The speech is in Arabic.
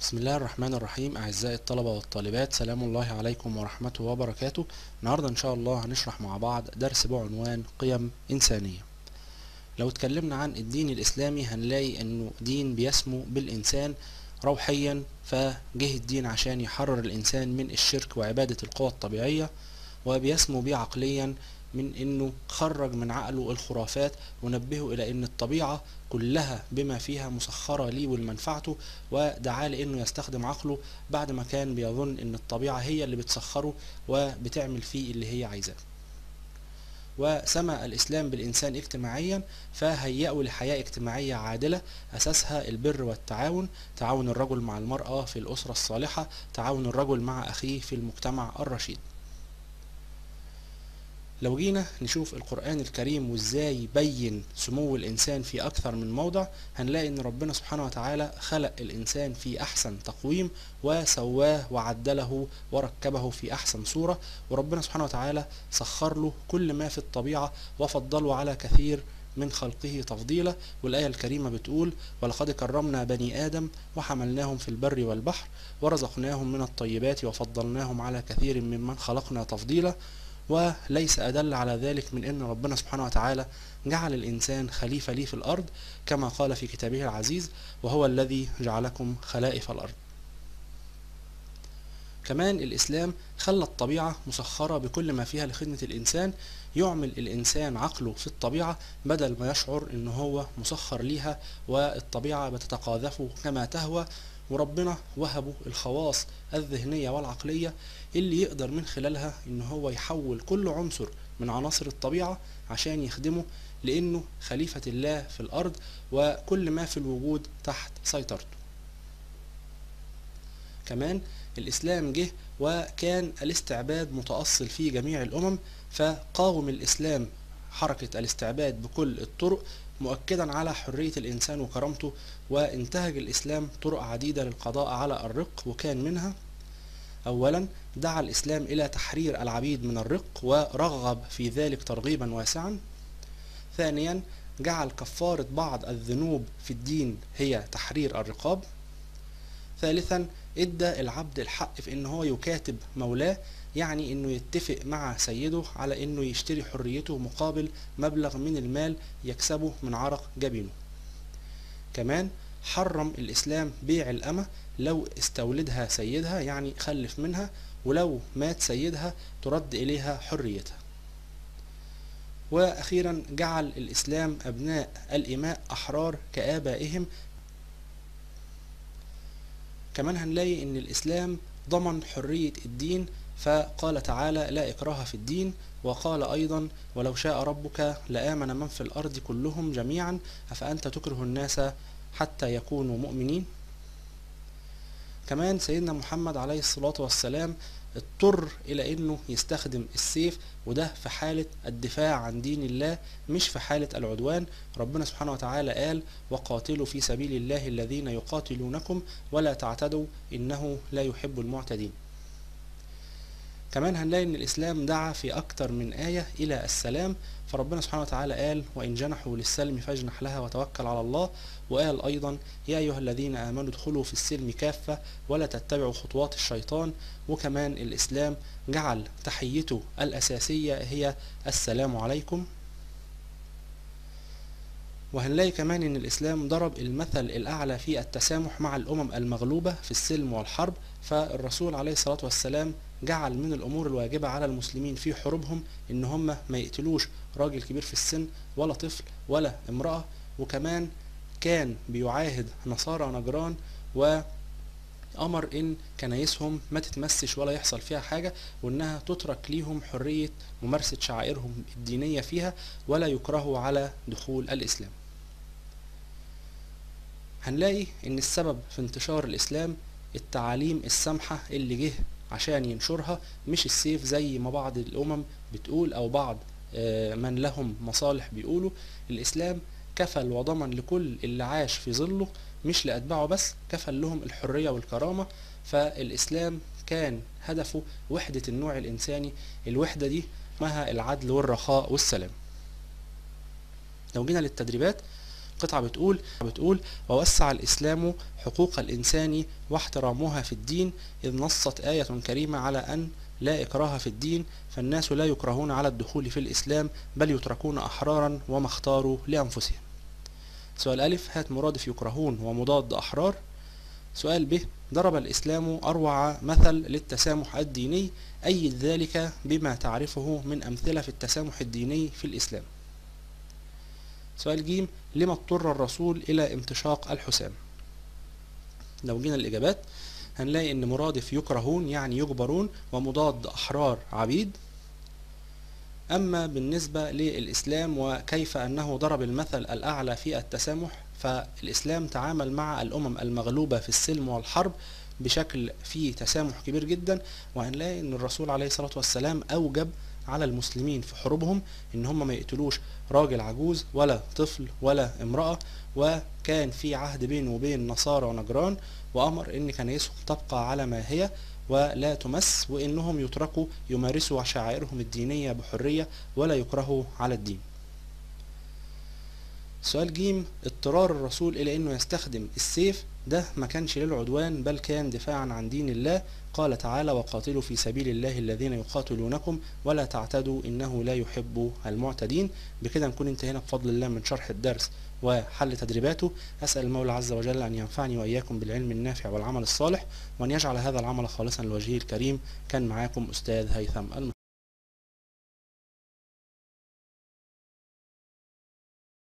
بسم الله الرحمن الرحيم. أعزائي الطلبة والطالبات سلام الله عليكم ورحمته وبركاته. النهاردة إن شاء الله هنشرح مع بعض درس بعنوان قيم إنسانية. لو اتكلمنا عن الدين الإسلامي هنلاقي إنه دين بيسمو بالإنسان روحيا فجه الدين عشان يحرر الإنسان من الشرك وعبادة القوى الطبيعية وبيسمو بيه عقليا من إنه خرج من عقله الخرافات ونبهه إلى إن الطبيعة كلها بما فيها مسخرة ليه ولمنفعته ودعاه لإنه يستخدم عقله بعد ما كان بيظن إن الطبيعة هي اللي بتسخره وبتعمل فيه اللي هي عايزاه. وسمى الإسلام بالإنسان اجتماعيا فهيأه لحياة اجتماعية عادلة أساسها البر والتعاون تعاون الرجل مع المرأة في الأسرة الصالحة تعاون الرجل مع أخيه في المجتمع الرشيد. لو جينا نشوف القرآن الكريم وإزاي يبين سمو الإنسان في أكثر من موضع هنلاقي إن ربنا سبحانه وتعالى خلق الإنسان في أحسن تقويم وسواه وعدله وركبه في أحسن صورة وربنا سبحانه وتعالى سخر له كل ما في الطبيعة وفضله على كثير من خلقه تفضيلا. والآية الكريمة بتقول ولقد كرمنا بني آدم وحملناهم في البر والبحر ورزقناهم من الطيبات وفضلناهم على كثير ممن خلقنا تفضيلا وليس أدل على ذلك من أن ربنا سبحانه وتعالى جعل الإنسان خليفة ليه في الأرض كما قال في كتابه العزيز وهو الذي جعلكم خلائف الأرض كمان الإسلام خلى الطبيعة مسخرة بكل ما فيها لخدمة الإنسان يعمل الإنسان عقله في الطبيعة بدل ما يشعر إن هو مسخر ليها والطبيعة بتتقاذفه كما تهوى وربنا وهبه الخواص الذهنية والعقلية اللي يقدر من خلالها إن هو يحول كل عنصر من عناصر الطبيعة عشان يخدمه لأنه خليفة الله في الأرض وكل ما في الوجود تحت سيطرته. كمان الإسلام جه وكان الاستعباد متأصل في جميع الأمم فقاوم الإسلام حركة الاستعباد بكل الطرق مؤكدا على حرية الإنسان وكرامته وانتهج الإسلام طرق عديدة للقضاء على الرق وكان منها أولا دعا الإسلام إلى تحرير العبيد من الرق ورغب في ذلك ترغيبا واسعا. ثانيا جعل كفارة بعض الذنوب في الدين هي تحرير الرقاب. ثالثا إدى العبد الحق في إن هو يكاتب مولاه يعني إنه يتفق مع سيده على إنه يشتري حريته مقابل مبلغ من المال يكسبه من عرق جبينه. كمان حرم الإسلام بيع الأمة لو استولدها سيدها يعني خلف منها ولو مات سيدها ترد إليها حريتها. وأخيرا جعل الإسلام أبناء الإماء أحرار كآبائهم كمان هنلاقي إن الإسلام ضمن حرية الدين فقال تعالى لا إكراه في الدين وقال أيضا ولو شاء ربك لآمن من في الأرض كلهم جميعا أفأنت تكره الناس حتى يكونوا مؤمنين؟ كمان سيدنا محمد عليه الصلاة والسلام اضطر إلى أنه يستخدم السيف وده في حالة الدفاع عن دين الله مش في حالة العدوان. ربنا سبحانه وتعالى قال وقاتلوا في سبيل الله الذين يقاتلونكم ولا تعتدوا إنه لا يحب المعتدين. كمان هنلاقي إن الإسلام دعا في أكتر من آية إلى السلام فربنا سبحانه وتعالى قال وإن جنحوا للسلم فاجنح لها وتوكل على الله وقال أيضا يا أيها الذين آمنوا ادخلوا في السلم كافة ولا تتبعوا خطوات الشيطان وكمان الإسلام جعل تحيته الأساسية هي السلام عليكم. وهنلاقي كمان إن الإسلام ضرب المثل الأعلى في التسامح مع الأمم المغلوبة في السلم والحرب فالرسول عليه الصلاة والسلام جعل من الأمور الواجبة على المسلمين في حروبهم إن هم ما يقتلوش راجل كبير في السن ولا طفل ولا امرأة. وكمان كان بيعاهد نصارى نجران وأمر إن كنايسهم ما تتمسش ولا يحصل فيها حاجة وإنها تترك ليهم حرية ممارسة شعائرهم الدينية فيها ولا يكرهوا على دخول الإسلام. هنلاقي إن السبب في انتشار الإسلام التعاليم السامحة اللي جه عشان ينشرها مش السيف زي ما بعض الأمم بتقول أو بعض من لهم مصالح بيقولوا. الإسلام كفل وضمن لكل اللي عاش في ظله مش لأتباعه بس كفل لهم الحرية والكرامة. فالإسلام كان هدفه وحدة النوع الإنساني الوحدة دي اسمها العدل والرخاء والسلام. لو جينا للتدريبات القطعة بتقول بتقول ووسع الإسلام حقوق الإنسان واحترامها في الدين إذ نصت آية كريمة على أن لا إكراه في الدين فالناس لا يكرهون على الدخول في الإسلام بل يتركون أحرارا وما اختاروا لأنفسهم. سؤال ألف هات مرادف يكرهون ومضاد أحرار. سؤال ب ضرب الإسلام أروع مثل للتسامح الديني أي ذلك بما تعرفه من أمثلة في التسامح الديني في الإسلام. سؤال ج لما اضطر الرسول إلى امتشاق الحسام؟ لو جينا الإجابات هنلاقي إن مرادف يكرهون يعني يجبرون ومضاد أحرار عبيد. أما بالنسبة للإسلام وكيف أنه ضرب المثل الأعلى في التسامح فالإسلام تعامل مع الأمم المغلوبة في السلم والحرب بشكل فيه تسامح كبير جدا. وهنلاقي أن الرسول عليه الصلاة والسلام أوجب على المسلمين في حروبهم إن هم ما يقتلوش راجل عجوز ولا طفل ولا امرأة. وكان في عهد بينه وبين نصارى ونجران وأمر إن كنايسهم تبقى على ما هي ولا تمس وإنهم يتركوا يمارسوا شعائرهم الدينية بحرية ولا يكرهوا على الدين. سؤال جيم اضطرار الرسول إلى إنه يستخدم السيف ده ما كانش للعدوان بل كان دفاعا عن دين الله. قال تعالى وقاتلوا في سبيل الله الذين يقاتلونكم ولا تعتدوا إنه لا يحب المعتدين. بكده نكون انتهينا بفضل الله من شرح الدرس وحل تدريباته. أسأل المولى عز وجل أن ينفعني وإياكم بالعلم النافع والعمل الصالح وأن يجعل هذا العمل خالصا لوجهه الكريم. كان معاكم أستاذ هيثم